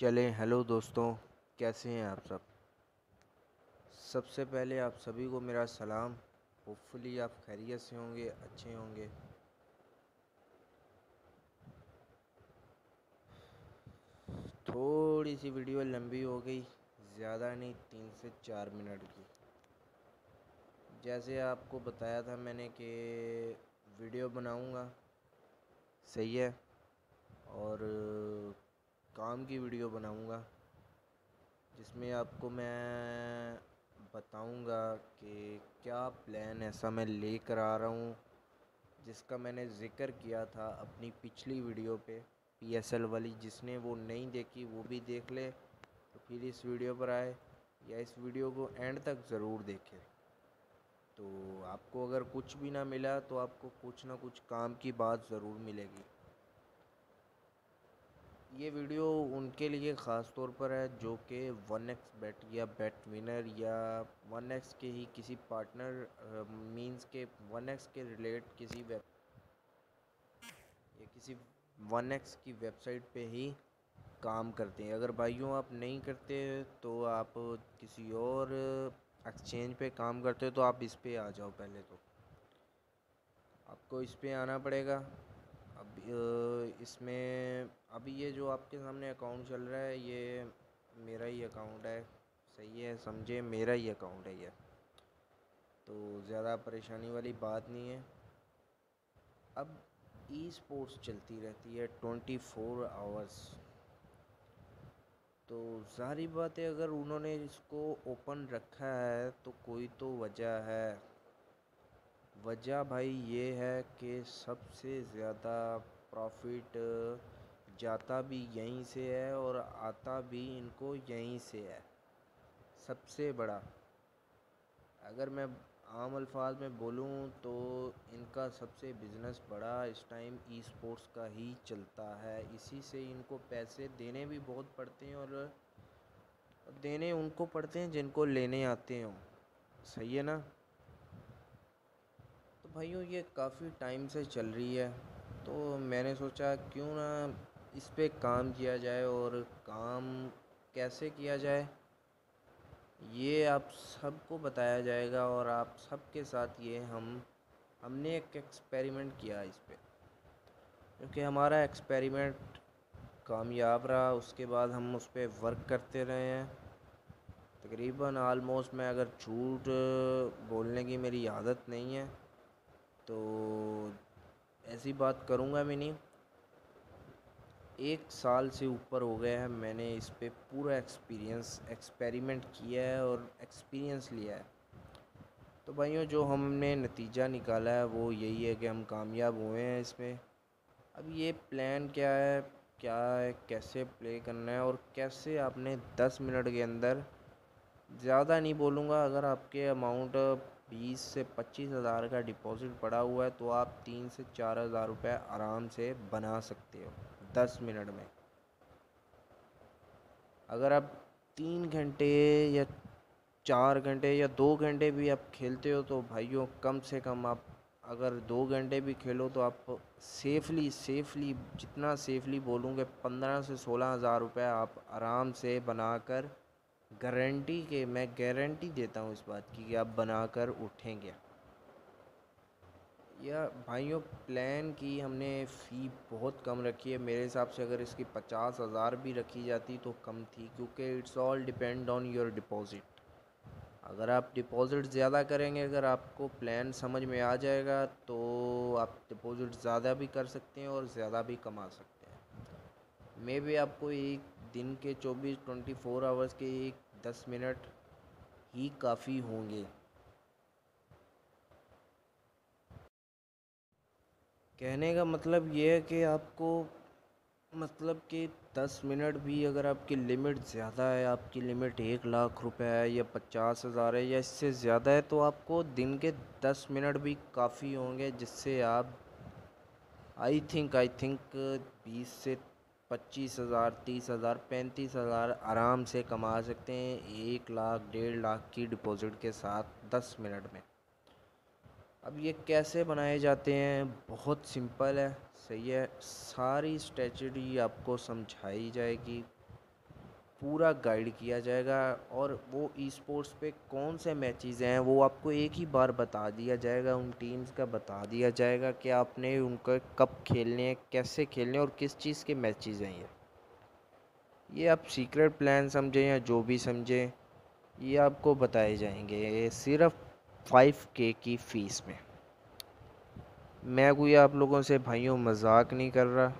चलें। हेलो दोस्तों, कैसे हैं आप सब? सबसे पहले आप सभी को मेरा सलाम। होपफुली आप खैरियत से होंगे, अच्छे होंगे। थोड़ी सी वीडियो लंबी हो गई, ज़्यादा नहीं, तीन से चार मिनट की। जैसे आपको बताया था मैंने कि वीडियो बनाऊँगा, सही है? और काम की वीडियो बनाऊँगा, जिसमें आपको मैं बताऊँगा कि क्या प्लान ऐसा मैं लेकर आ रहा हूँ, जिसका मैंने ज़िक्र किया था अपनी पिछली वीडियो पे पीएसएल वाली, जिसने वो नहीं देखी, वो भी देख ले तो फिर इस वीडियो पर आए, या इस वीडियो को एंड तक ज़रूर देखें। तो आपको अगर कुछ भी ना मिला तो आपको कुछ ना कुछ काम की बात ज़रूर मिलेगी। ये वीडियो उनके लिए ख़ास तौर पर है, जो कि वन एक्स बेट या बेट विनर या वन एक्स के ही किसी पार्टनर मींस के वन एक्स के रिलेट किसी वेब या किसी वन एक्स की वेबसाइट पे ही काम करते हैं। अगर भाइयों आप नहीं करते तो आप किसी और एक्सचेंज पे काम करते हो तो आप इस पे आ जाओ पहले तो। आपको इस पे आना पड़ेगा। अब इसमें अभी ये जो आपके सामने अकाउंट चल रहा है, ये मेरा ही अकाउंट है। सही है, समझे, मेरा ही अकाउंट है ये। तो ज़्यादा परेशानी वाली बात नहीं है। अब ई स्पोर्ट्स चलती रहती है ट्वेंटी फोर आवर्स तो सारी बात अगर उन्होंने इसको ओपन रखा है तो कोई तो वजह है। वजह भाई ये है कि सबसे ज़्यादा प्रॉफिट, जाता भी यहीं से है और आता भी इनको यहीं से है। सबसे बड़ा। अगर मैं आम अल्फाज में बोलूँ तो इनका सबसे बिज़नेस बड़ा इस टाइम ई स्पोर्ट्स का ही चलता है। इसी से इनको पैसे देने भी बहुत पड़ते हैं और देने उनको पड़ते हैं जिनको लेने आते हों। सही है ना? भाइयों, ये काफ़ी टाइम से चल रही है तो मैंने सोचा क्यों ना इस पर काम किया जाए और काम कैसे किया जाए, ये आप सबको बताया जाएगा और आप सबके साथ ये हम, हमने एक एक्सपेरिमेंट किया इस पर क्योंकि हमारा एक्सपेरिमेंट कामयाब रहा, उसके बाद हम उस पर वर्क करते रहे हैं। तकरीबन आलमोस्ट मैं अगर झूठ बोलने की मेरी आदत नहीं है तो ऐसी बात करूँगा मैं नहीं। एक साल से ऊपर हो गया है, मैंने इस पर पूरा एक्सपीरियंस एक्सपेरिमेंट किया है और एक्सपीरियंस लिया है। तो भाइयों, जो हमने नतीजा निकाला है, वो यही है कि हम कामयाब हुए हैं इसमें अब ये प्लान क्या है क्या है, कैसे प्ले करना है और कैसे आपने 10 मिनट के अंदर, ज़्यादा नहीं बोलूँगा, अगर आपके अमाउंट बीस से पच्चीस हज़ार का डिपॉज़िट पड़ा हुआ है तो आप तीन से चार हज़ार रुपये आराम से बना सकते हो, दस मिनट में। अगर आप तीन घंटे या चार घंटे या दो घंटे भी आप खेलते हो तो भाइयों, कम से कम आप अगर दो घंटे भी खेलो तो आप सेफली सेफली जितना सेफली बोलूँगे, पंद्रह से सोलह हज़ार रुपये आप आराम से बनाकर गारंटी के, मैं गारंटी देता हूँ इस बात की कि आप बनाकर उठेंगे। या भाइयों प्लान की हमने फ़ी बहुत कम रखी है। मेरे हिसाब से अगर इसकी पचास हज़ार भी रखी जाती तो कम थी, क्योंकि it's all depend on your deposit अगर आप डिपॉज़िट ज़्यादा करेंगे, अगर आपको प्लान समझ में आ जाएगा तो आप डिपॉज़िट ज़्यादा भी कर सकते हैं और ज़्यादा भी कमा सकते हैं। मे भी आपको एक दिन के चौबीस, ट्वेंटी फोर आवर्स के एक दस मिनट ही काफ़ी होंगे। कहने का मतलब ये है कि आपको मतलब कि दस मिनट भी अगर आपकी लिमिट ज़्यादा है, आपकी लिमिट एक लाख रुपए है या पचास हज़ार है या इससे ज़्यादा है तो आपको दिन के दस मिनट भी काफ़ी होंगे, जिससे आप आई थिंक आई थिंक बीस से पच्चीस हज़ार, तीस हज़ार, पैंतीस हज़ार आराम से कमा सकते हैं एक लाख, डेढ़ लाख की डिपॉज़िट के साथ दस मिनट में। अब ये कैसे बनाए जाते हैं? बहुत सिंपल है, सही है, सारी स्ट्रेटजी आपको समझाई जाएगी। पूरा गाइड किया जाएगा और वो ई स्पोर्ट्स पे कौन से मैचेज़ हैं, वो आपको एक ही बार बता दिया जाएगा, उन टीम्स का बता दिया जाएगा कि आपने उनका कब खेलने हैं, कैसे खेलने हैं और किस चीज़ के मैचेज़ हैं ये। ये आप सीक्रेट प्लान समझें या जो भी समझें, ये आपको बताए जाएँगे सिर्फ़ फाइव के की फ़ीस में। मैं कोई आप लोगों से भाइयों मज़ाक नहीं कर रहा,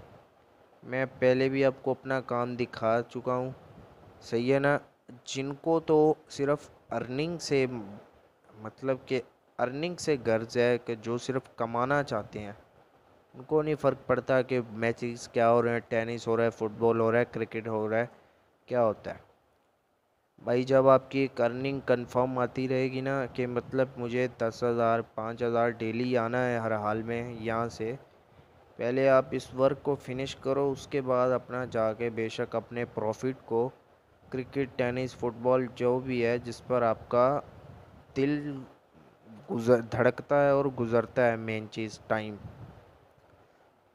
मैं पहले भी आपको अपना काम दिखा चुका हूँ। सही है ना? जिनको तो सिर्फ़ अर्निंग से मतलब कि अर्निंग से गर्ज है कि जो सिर्फ़ कमाना चाहते हैं, उनको नहीं फ़र्क पड़ता कि मैचेस क्या हो रहे हैं टेनिस हो रहा है फुटबॉल हो रहा है क्रिकेट हो रहा है, क्या होता है। भाई जब आपकी एक अर्निंग कंफर्म आती रहेगी ना कि मतलब मुझे दस हज़ार, पाँच हज़ार डेली आना है हर हाल में यहाँ से, पहले आप इस वर्क को फिनिश करो, उसके बाद अपना जाके बेशक अपने प्रॉफिट को क्रिकेट टेनिस फुटबॉल जो भी है जिस पर आपका दिल गुजर धड़कता है और गुज़रता है मेन चीज़ टाइम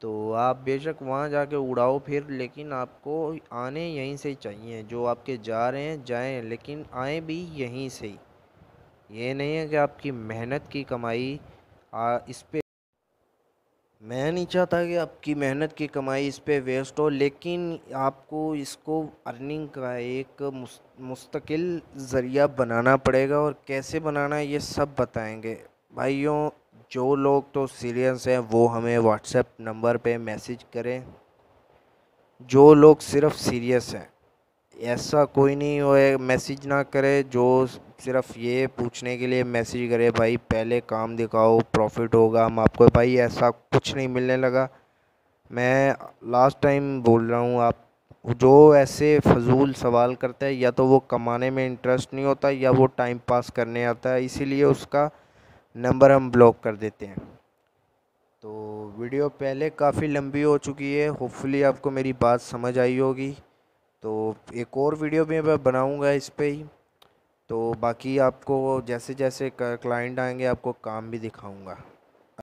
तो आप बेशक वहाँ जाके उड़ाओ फिर लेकिन आपको आने यहीं से चाहिए। जो आपके जा रहे हैं जाएँ लेकिन आए भी यहीं से ही। ये नहीं है कि आपकी मेहनत की कमाई आ, इस पे मैं नहीं चाहता कि आपकी मेहनत की कमाई इस पे वेस्ट हो, लेकिन आपको इसको अर्निंग का एक मुस्तकिल ज़रिया बनाना पड़ेगा और कैसे बनाना है, ये सब बताएँगे। भाइयों, जो लोग तो सीरियस हैं, वो हमें व्हाट्सएप नंबर पे मैसेज करें। जो लोग सिर्फ़ सीरियस हैं ऐसा कोई नहीं हो मैसेज ना करे, जो सिर्फ़ ये पूछने के लिए मैसेज करे, भाई, पहले काम दिखाओ प्रॉफिट होगा हम आपको। भाई, ऐसा कुछ नहीं मिलने लगा। मैं लास्ट टाइम बोल रहा हूँ, आप जो ऐसे फजूल सवाल करता है, या तो वो कमाने में इंटरेस्ट नहीं होता, या वो टाइम पास करने आता है, इसीलिए उसका नंबर हम ब्लॉक कर देते हैं। तो वीडियो पहले काफ़ी लंबी हो चुकी है होपफुली आपको मेरी बात समझ आई होगी। तो एक और वीडियो भी मैं बनाऊँगा इस पर ही। तो बाकी आपको जैसे जैसे क्लाइंट आएँगे, आपको काम भी दिखाऊँगा।